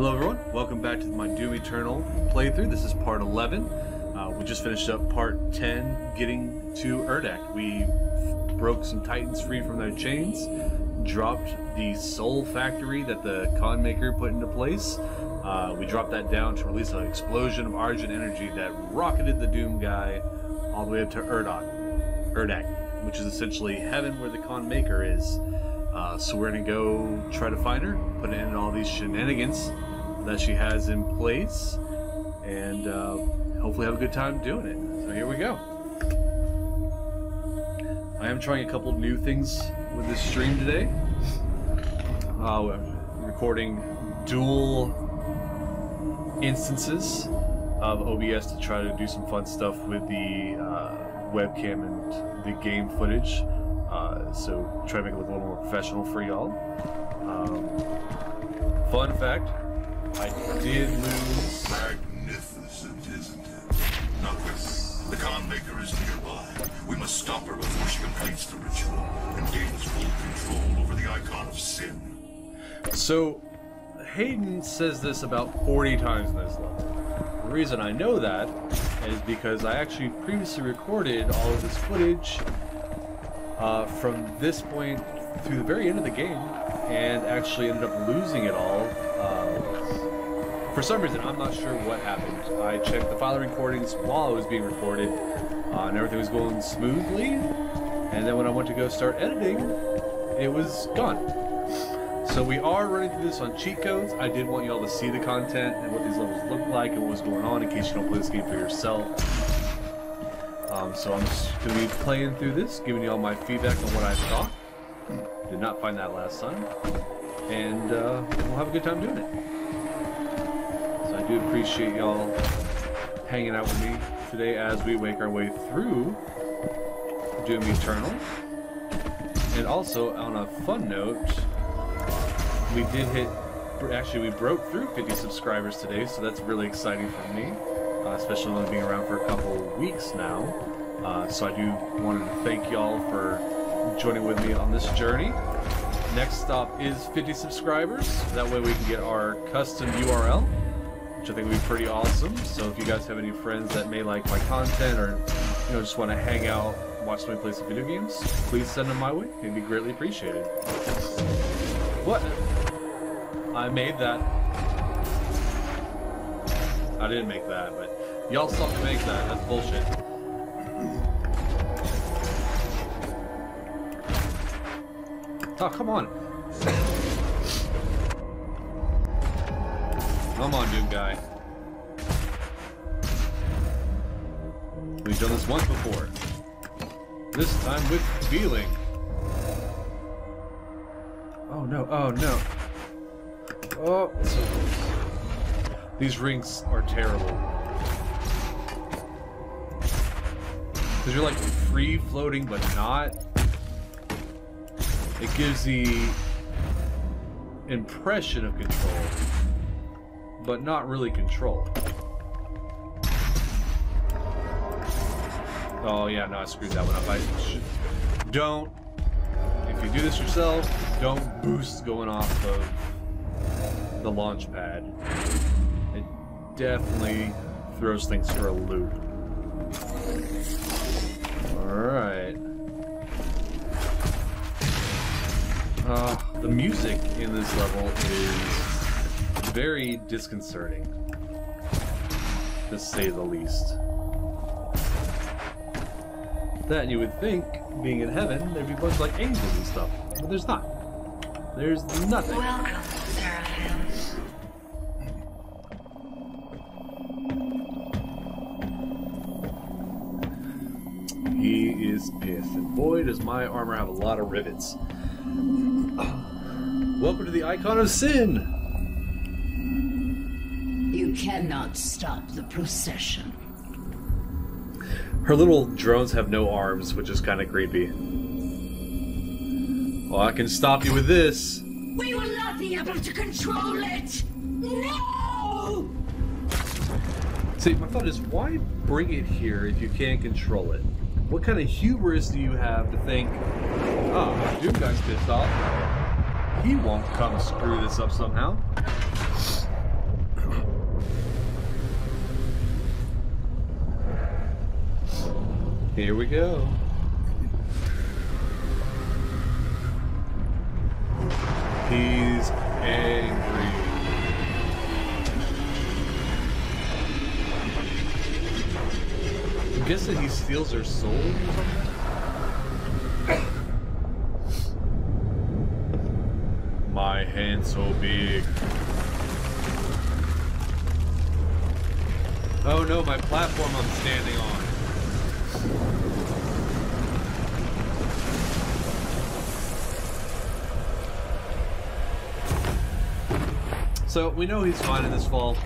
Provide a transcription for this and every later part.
Hello everyone, welcome back to my Doom Eternal playthrough. This is part 11. Uh, we just finished up part 10, getting to Urdak. We broke some titans free from their chains, dropped the soul factory that the Khan Maykr put into place. Uh, we dropped that down to release an explosion of Argent energy that rocketed the Doom guy all the way up to Urdak, Urdak, which is essentially heaven where the Khan Maykr is. Uh, so we're gonna go try to find her, put an end to all these shenanigans that she has in place, and uh, hopefully have a good time doing it. So here we go. I am trying a couple new things with this stream today. Uh, recording dual instances of OBS to try to do some fun stuff with the uh, webcam and the game footage. Uh, so try to make it look a little more professional for y'all. Um, fun fact, I did lose. Magnificent, isn't it? Knuckles, the Khan Maykr is nearby. We must stop her before she completes the ritual and gains full control over the icon of sin. So, Hayden says this about 40 times in this level. The reason I know that is because I actually previously recorded all of this footage uh, from this point through the very end of the game and actually ended up losing it all. For some reason, I'm not sure what happened. I checked the file recordings while it was being recorded uh, and everything was going smoothly. And then when I went to go start editing, it was gone. So we are running through this on cheat codes. I did want y'all to see the content and what these levels look like and what was going on in case you don't play this game for yourself. Um, so I'm just going to be playing through this, giving y'all my feedback on what I thought. Did not find that last time. And uh, we'll have a good time doing it. Do appreciate y'all hanging out with me today as we make our way through Doom Eternal. And also, on a fun note, we did hit, actually we broke through 50 subscribers today, so that's really exciting for me, uh, especially only being around for a couple weeks now. Uh, so I do wanted to thank y'all for joining with me on this journey. Next stop is 50 subscribers. That way we can get our custom URL, which I think would be pretty awesome. So if you guys have any friends that may like my content or you know just want to hang out, watch me play some video games, please send them my way. It'd be greatly appreciated. What? I made that. I didn't make that, but y'all saw me make that. That's bullshit. Oh, come on. Come on, Doom guy. We've done this once before. This time with feeling. Oh no, oh no. Oh, so close. These rings are terrible. Because you're like free floating, but not. It gives the impression of control, but not really control. Oh yeah, no, I screwed that one up. I should... don't. If you do this yourself, don't boost going off of the launch pad. It definitely throws things for a loop. Alright. Uh, the music in this level is very disconcerting, to say the least. That you would think, being in heaven, there'd be a bunch of like angels and stuff, but there's not. There's nothing. Welcome, Seraphim. He is pissed, and boy, does my armor have a lot of rivets. Welcome to the Icon of Sin! You cannot stop the procession. Her little drones have no arms, which is kind of creepy. Well, I can stop you with this. We will not be able to control it! No! See, my thought is, why bring it here if you can't control it? What kind of hubris do you have to think, oh, Doom guy's pissed off. He won't come screw this up somehow. Here we go. He's angry. I guess that he steals their souls or something? My hand so big. Oh no, my platform I'm standing on. So we know he's fine in this fall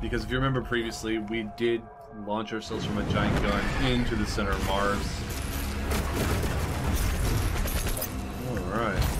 because if you remember previously, we did launch ourselves from a giant gun into the center of Mars. Alright.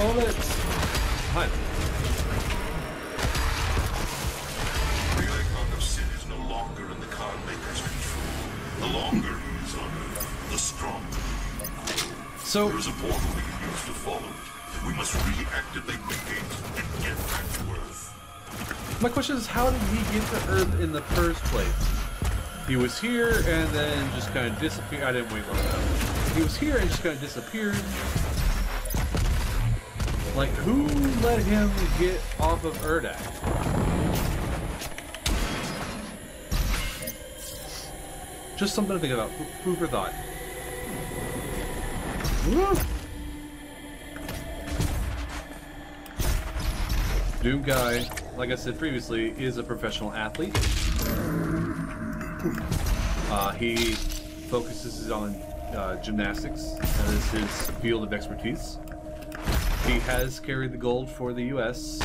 Bullets. Hi. The icon of sin is no longer in the Khan Maykr's control. The longer he is on Earth, the stronger. So, There is a portal we can use to follow it. We must reactivate the gate and get back to Earth. my question is, how did he get to Earth in the first place? He was here and then just kind of disappeared. I didn't wait long enough. He was here and just kind of disappeared. Like, who let him get off of Urdak? Just something to think about. Food for thought. Woo! Doom Guy, like I said previously, is a professional athlete. Uh, he focuses on uh, gymnastics. That is his field of expertise. He has carried the gold for the U.S.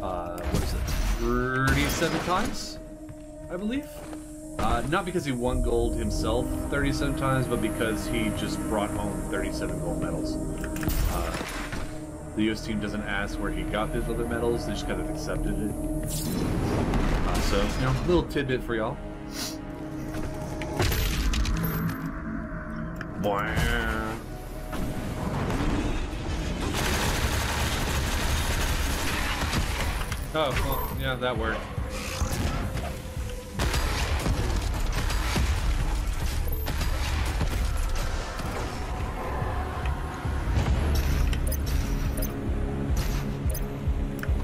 Uh, what is it? 37 times, I believe. Uh, not because he won gold himself 37 times, but because he just brought home 37 gold medals. Uh, the U.S. team doesn't ask where he got these other medals; they just kind of accepted it. Uh, so, you know, little tidbit for y'all. Oh, well, yeah, that worked.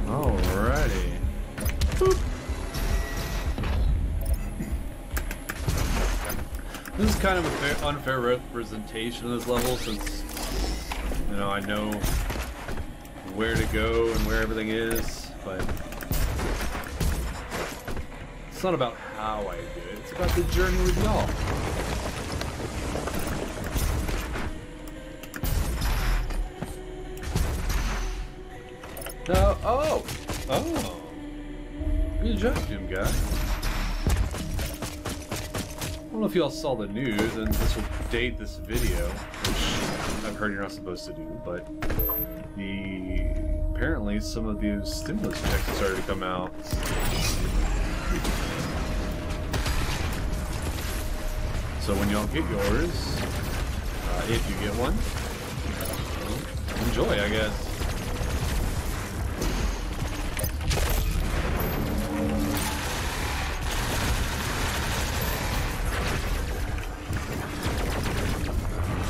Alrighty. This is kind of a fair, unfair representation of this level since, you know, I know where to go and where everything is, but it's not about how I do it, it's about the journey with y'all. No, oh, oh, good job, Doom Guy. I don't know if y'all saw the news, and this will date this video, which I've heard you're not supposed to do, but the apparently some of these stimulus checks have started to come out. So when y'all get yours, uh, if you get one, enjoy, I guess.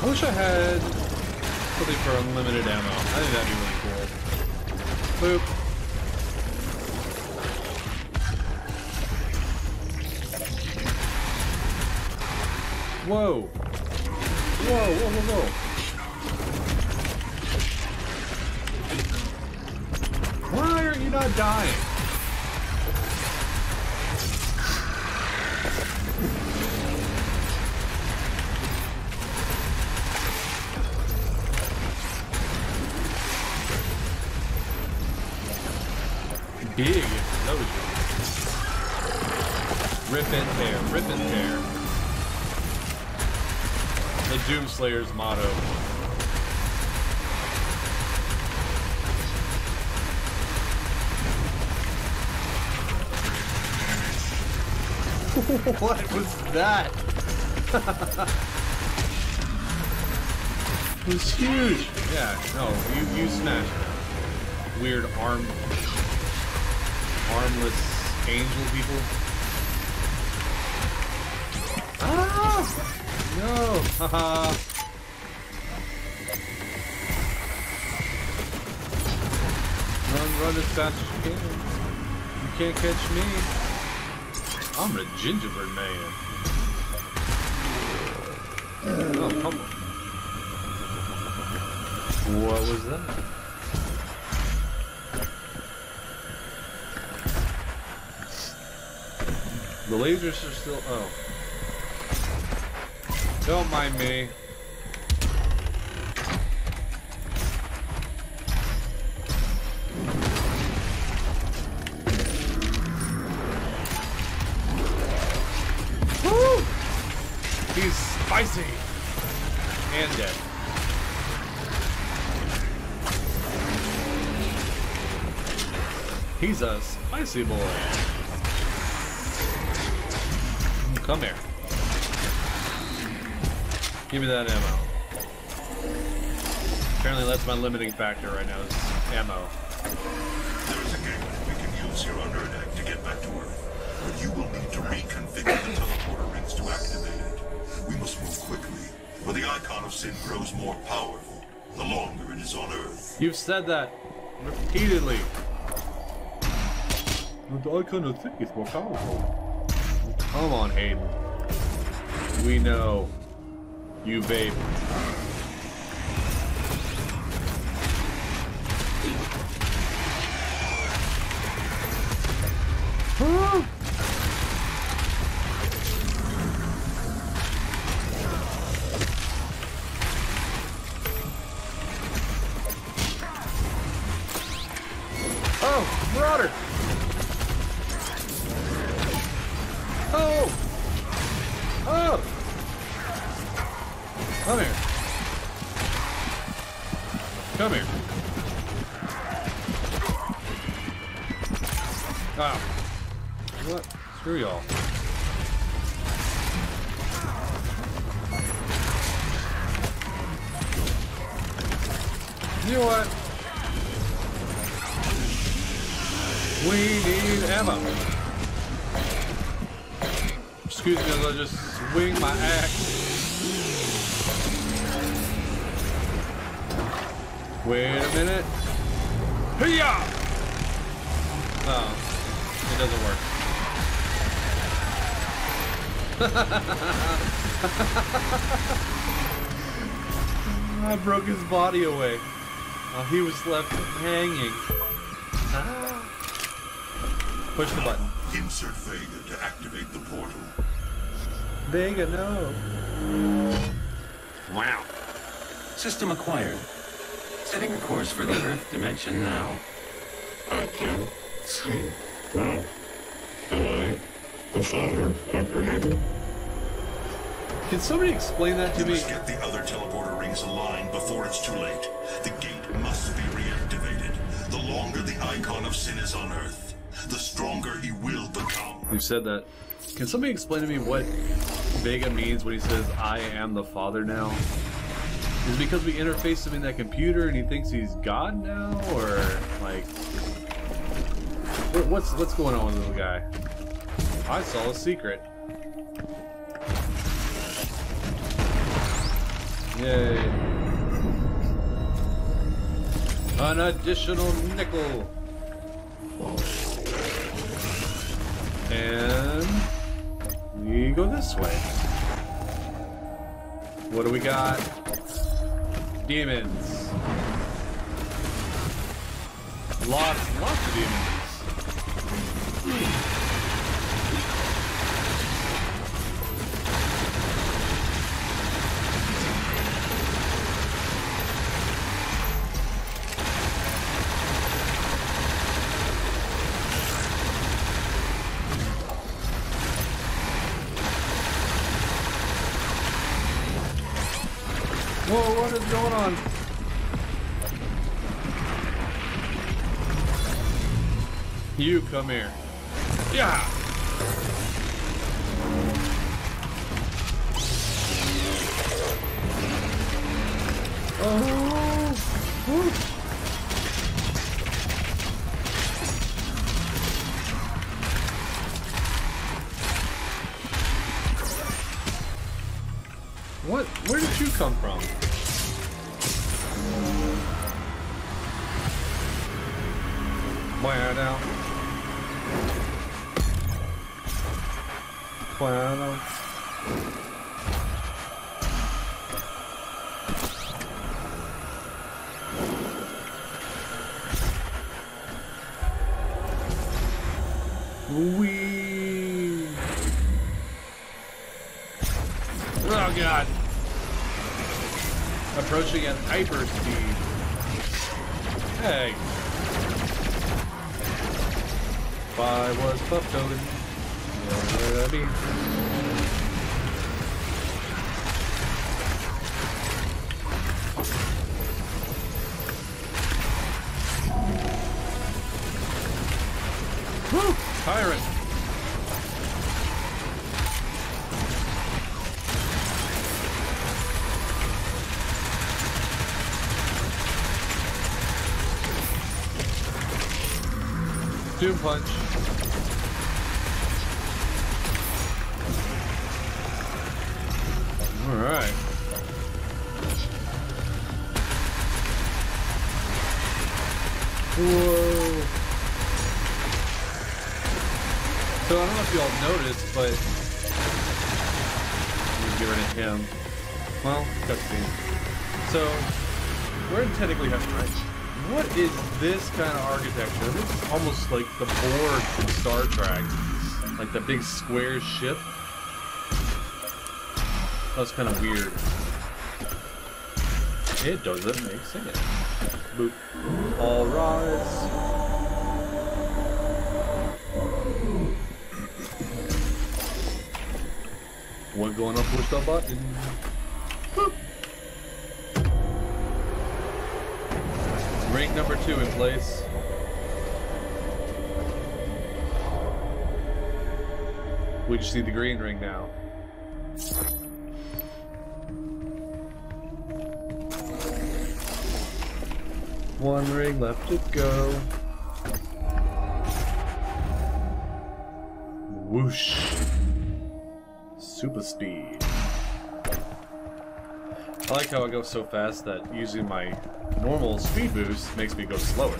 I wish I had something for unlimited ammo. I think that'd be really poop. Whoa. Whoa, whoa, whoa, whoa. Why are you not dying? And tear, rip and tear. The Doomslayer's motto. what was that? it was huge. Yeah, no, you you smashed it. Weird arm, armless angel people. Ah! No! Haha! run, run as fast as you can. You can't catch me. I'm a gingerbread man. Oh, come on. What was that? The lasers are still. Oh. Don't mind me. Woo! He's spicy and dead. He's a spicy boy. Come here. Give me that ammo. Apparently that's my limiting factor right now is ammo. There is a gateway we can use here on Urdak to get back to Earth. But you will need to reconfigure the teleporter rings to activate it. We must move quickly, for the icon of sin grows more powerful the longer it is on Earth. You've said that repeatedly. The icon of think it's more powerful. Come on, Hayden. We know. You vape. What? We need ammo. Excuse me as I just swing my axe. Wait a minute. Hiya! Oh, it doesn't work. I broke his body away. Oh, he was left hanging. Ah. Push the button. Insert Vega to activate the portal. Vega, no. Wow. System acquired. Setting a course for the Earth dimension now. I can see now. Am I the father of Ernest? Can somebody explain that to You me? must get the other teleporter rings aligned before it's too late. The gate must be reactivated. The longer the icon of sin is on Earth, the stronger he will become. You said that. Can somebody explain to me what Vega means when he says, I am the father now? Is it because we interfaced him in that computer and he thinks he's God now? Or, like. What's, what's going on with this guy? I saw a secret. Yay. An additional nickel. And we go this way. What do we got? Demons. Lots, lots of enemies. What is going on? You come here. Yeah. Bueno. Wee. Oh god. Approaching at hyper speed. Hey. If I was Puff Toad, be? Woo! Tyrant! Doom punch. All right. Whoa. So I don't know if y'all noticed, but get rid of him. Well, cutscene. So we're in technically heaven, right? What is this kind of architecture? This is almost like the board from Star Trek. Like the big square ship. That's kind of weird. It doesn't make sense. Boop. All rise. One going up, push the button. Boop. Ring number two in place. We just see the green ring now. One ring left to go. Whoosh. Super speed. I like how I go so fast that using my normal speed boost makes me go slower.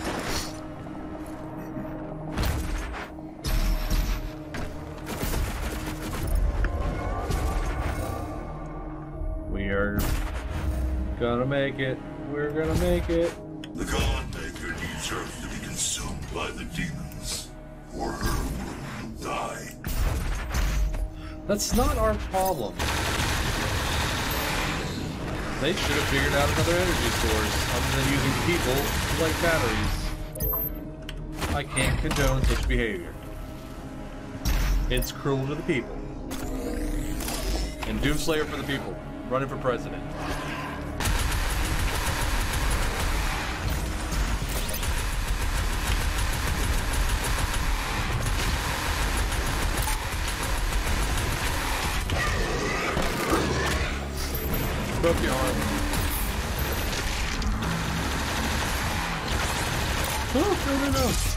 We are gonna make it. We're gonna make it. That's not our problem. They should have figured out another energy source other than using people like batteries. I can't condone such behavior. It's cruel to the people. And Doomslayer for the people, running for president. Broke your arm. Oh, no, no, no.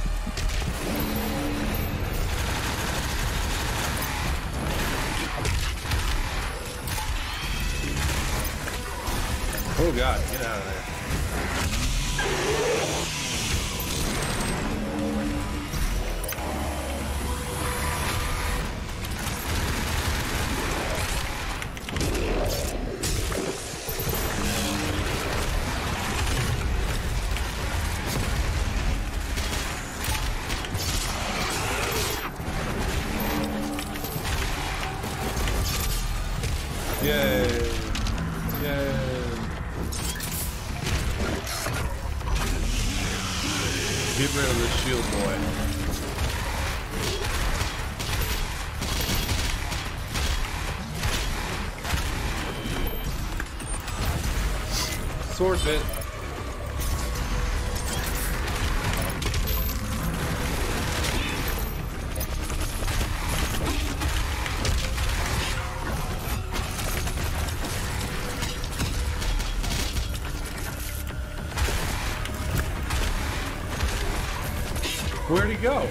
Where'd he go?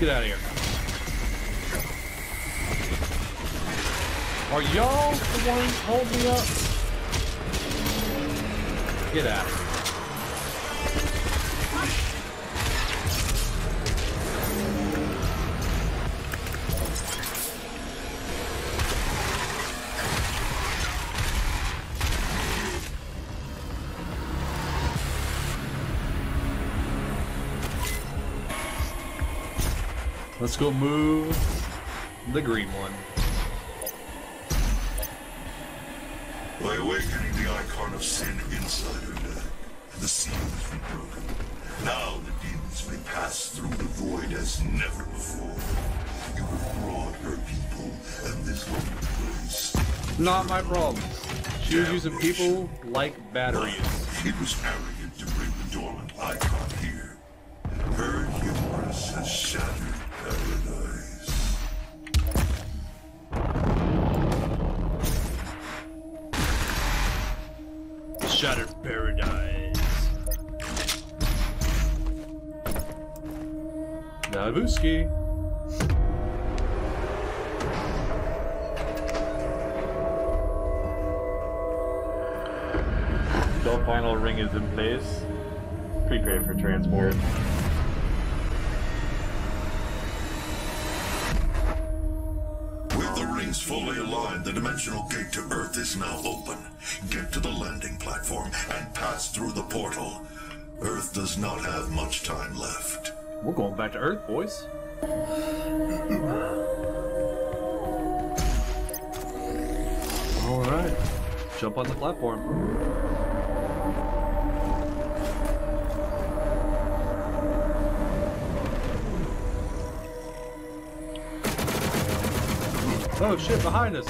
Get out of here. Are y'all the ones holding me up? Get out Let's go move the green one. By awakening the icon of sin inside her neck, the seal has been broken. Now the demons may pass through the void as never before. You have brought her people and this lonely place. Not my problem. She was using people like batteries. It was arrogant to bring the dormant icon here. Her hubris has shattered Nabuski. The final ring is in place. Prepare for transport. With the rings fully aligned, the dimensional gate to Earth is now open. Get to the landing platform and pass through the portal. Earth does not have much time left. We're going back to Earth, boys. All right. Jump on the platform. Oh shit, behind us.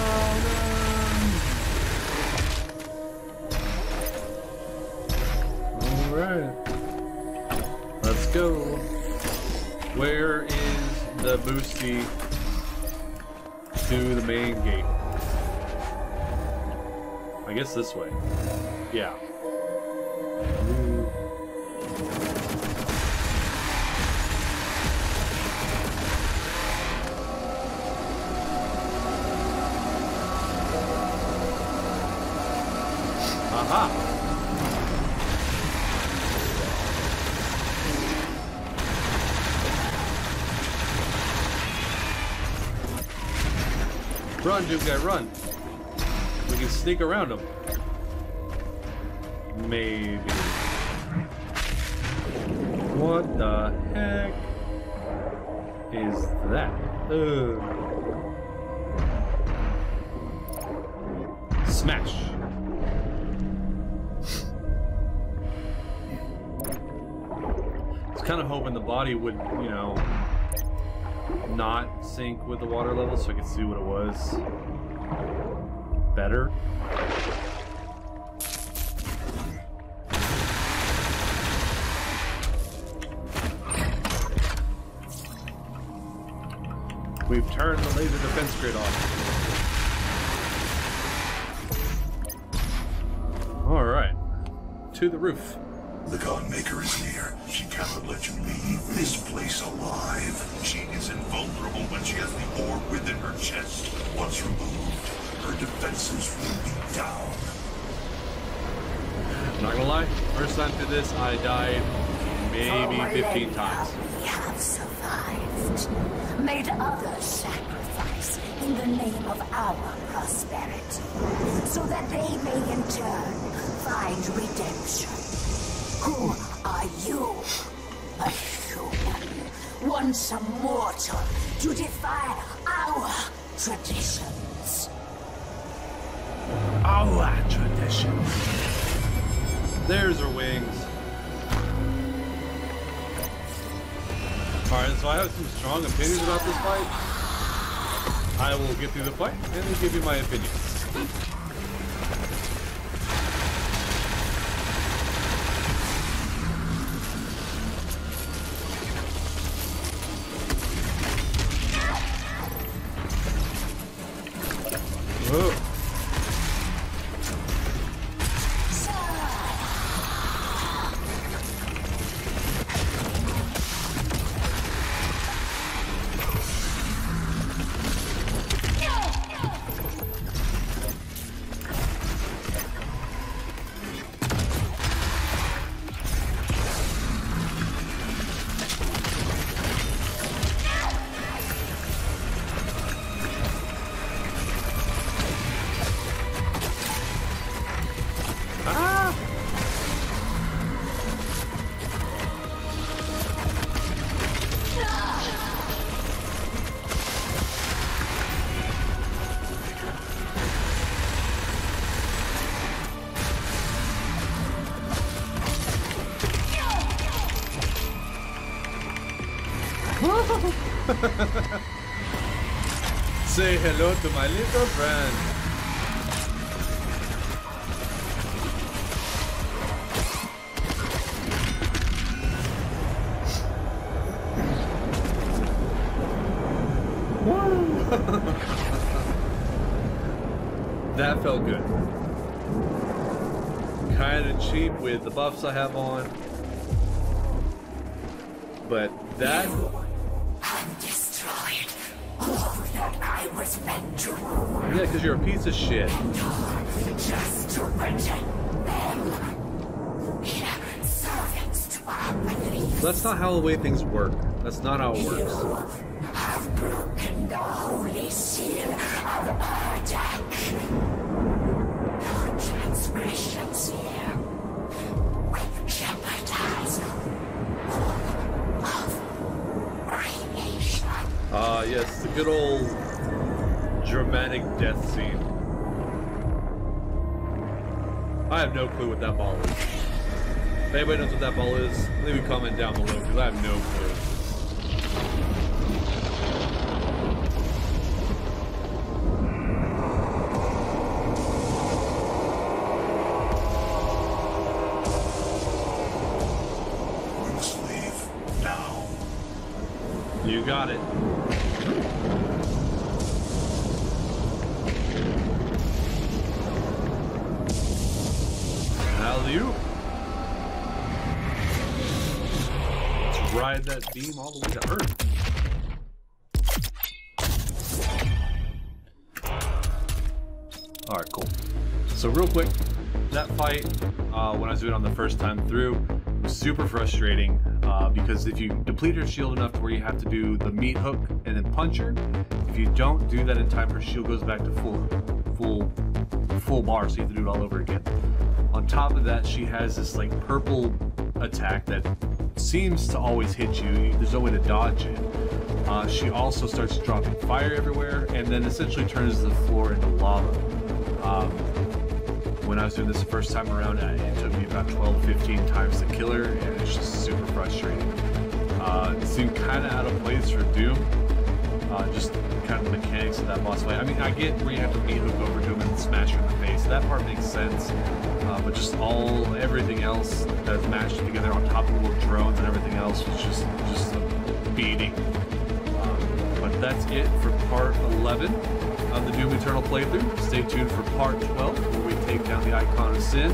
Oh no. Alright. Go. Where is the boosty to the main gate? I guess this way. Yeah. Run, Duke guy, run. We can sneak around him. Maybe. What the heck is that? Ugh. Smash. I was kind of hoping the body would, you know, not sync with the water level so I could see what it was better. We've turned the laser defense grid off. Alright. To the roof. The God Maker is near. She cannot let you leave this place alive. She is invulnerable when she has the orb within her chest. Once removed, her defenses will be down. Not gonna lie, first time through this, I died maybe For 15 millennia, times. We have survived, made others sacrifice in the name of our prosperity, so that they may in turn find redemption. Who are you? A human once a mortal, to defy our traditions. Our traditions. There's her wings. Alright, so I have some strong opinions about this fight. I will get through the fight and then give you my opinions. Say hello to my little friend. that felt good. Kind of cheap with the buffs I have on. Belief. That's not how the way things work. That's not how it works. have broken the holy seal of. Your transgressions here. Ah, yes, the good old dramatic death scene. I have no clue what that ball is. If anybody knows what that ball is, leave a comment down below because I have no clue. Ride that beam all the way to Earth. Alright, cool. So real quick, that fight, uh, when I was doing it on the first time through, was super frustrating uh, because if you deplete her shield enough to where you have to do the meat hook and then punch her, if you don't do that in time, her shield goes back to full, full, full bar, so you have to do it all over again. Top of that, she has this like purple attack that seems to always hit you. There's no way to dodge it. Uh, she also starts dropping fire everywhere, and then essentially turns the floor into lava. Um, when I was doing this the first time around, it took me about 12, 15 times to kill her, and it's just super frustrating. Uh, it seemed kind of out of place for Doom, uh, just kind of the mechanics of that boss fight. I mean, I get where you have to meat hook over That part makes sense, uh, but just all everything else that's mashed together on top of little drones and everything else was just just a beating. Um, but that's it for part 11 of the Doom Eternal playthrough. Stay tuned for part 12, where we take down the Icon of Sin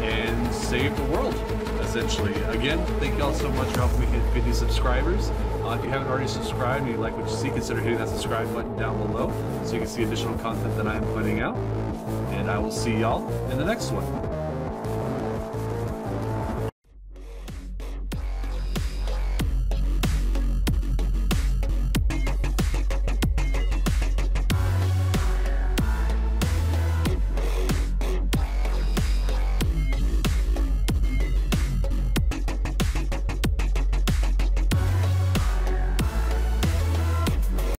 and save the world, essentially. Again, thank you all so much for helping me hit 50 subscribers. Uh, if you haven't already subscribed and you like what you see, consider hitting that subscribe button down below so you can see additional content that I am putting out. And I will see y'all in the next one.